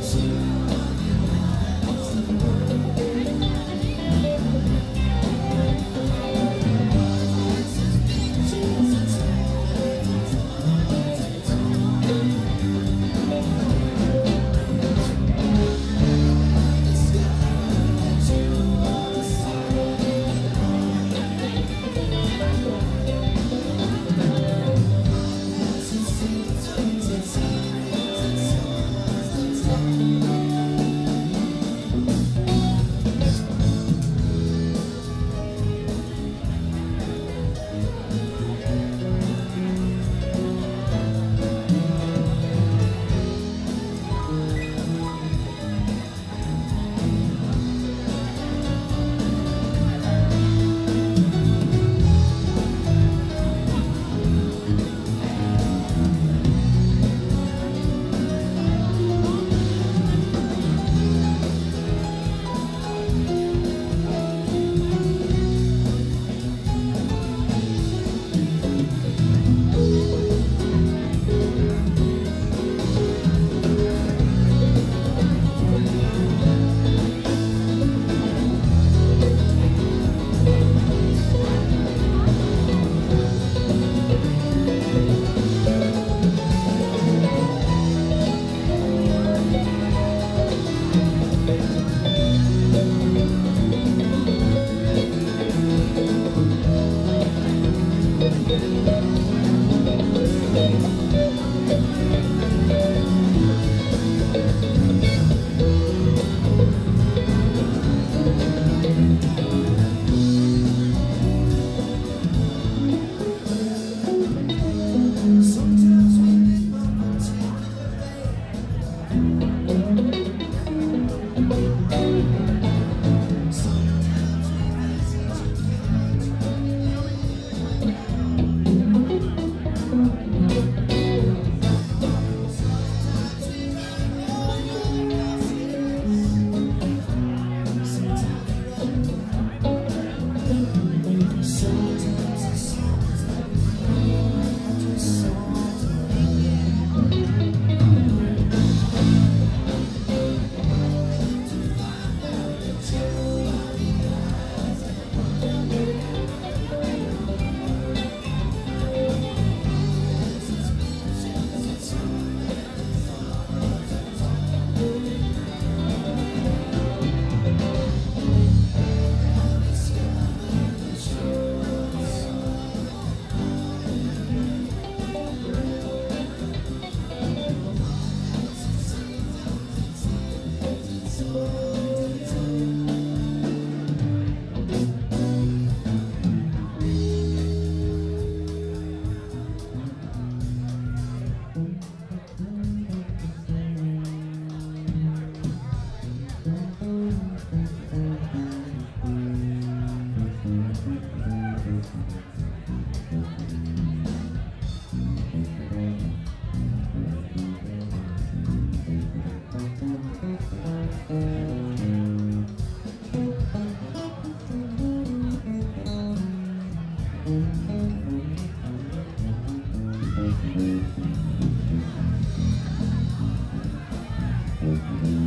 心 Mm-hmm.